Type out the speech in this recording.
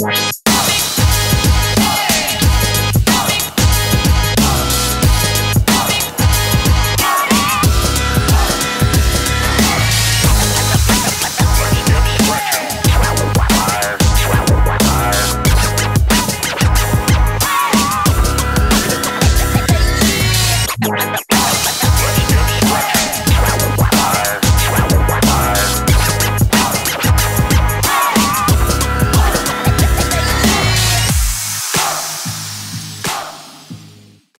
Bye.